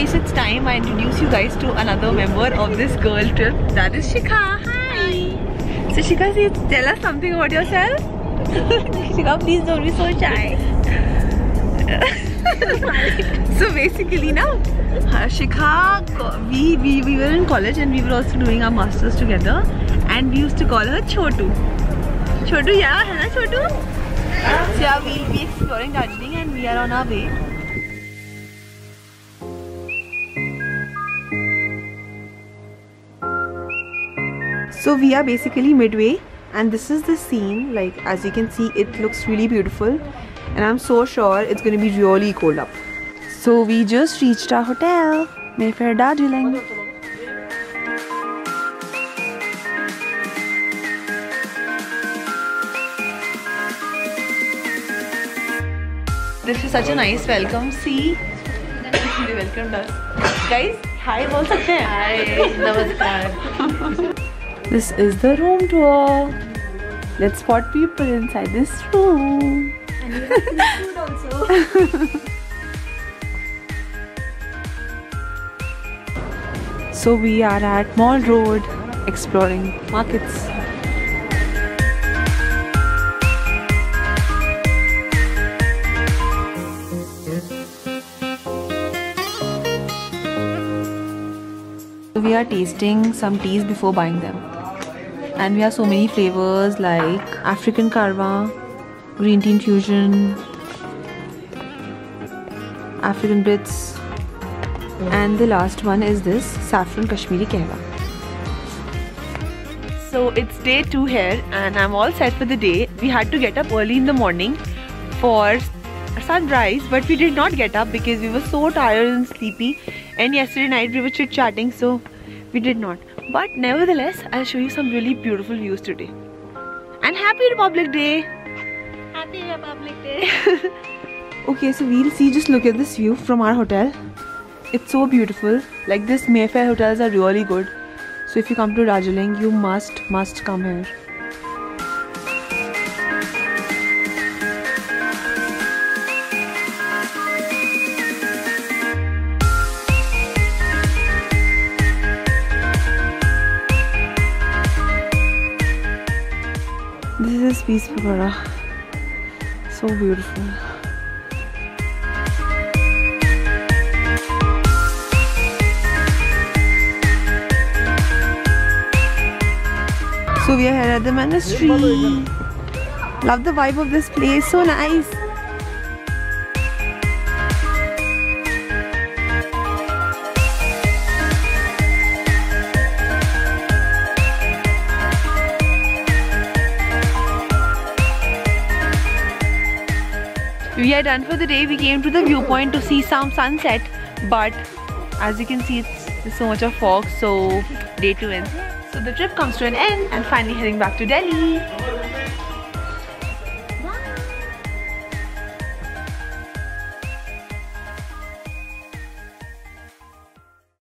Okay, it's time I introduce you guys to another member of this girl trip. That is Shikha. Hi. So Shikha, see, tell us something about yourself. Shikha, please don't be so shy. so basically now, Shikha, we, we, we were in college and we were also doing our masters together and we used to call her Chotu. Chotu, yeah, hai na Chotu? So yeah, we'll be exploring Darjeeling and we are on our way. So we are basically midway and this is the scene like as you can see it looks really beautiful and I'm so sure it's going to be really cold up. So we just reached our hotel, Mayfair Darjeeling. This is such a nice welcome. See, they welcomed us. Guys, hi बोल सकते हैं? Hi, namaskar. This is the room tour. Let's spot people inside this room. And you have food also. So we are at Mall Road exploring markets. We are tasting some teas before buying them. And we have so many flavors like African Karwa, Green Tea Infusion, African Brits, and the last one is this saffron Kashmiri Kahwa. So it's day two here, and I'm all set for the day. We had to get up early in the morning for sunrise, but we did not get up because we were so tired and sleepy. And yesterday night we were chit chatting, so we did not. But nevertheless, I'll show you some really beautiful views today. And happy Republic Day! Happy Republic Day. Okay, so we'll see. Just look at this view from our hotel. It's so beautiful. Like this Mayfair hotels are really good. So if you come to Darjeeling, you must must come here. This is Peace Pagoda. So beautiful. So we are here at the monastery. Love the vibe of this place, so nice. We are done for the day. We came to the viewpoint to see some sunset, but as you can see, it's so much of fog. So day two ends. So the trip comes to an end, and finally heading back to Delhi.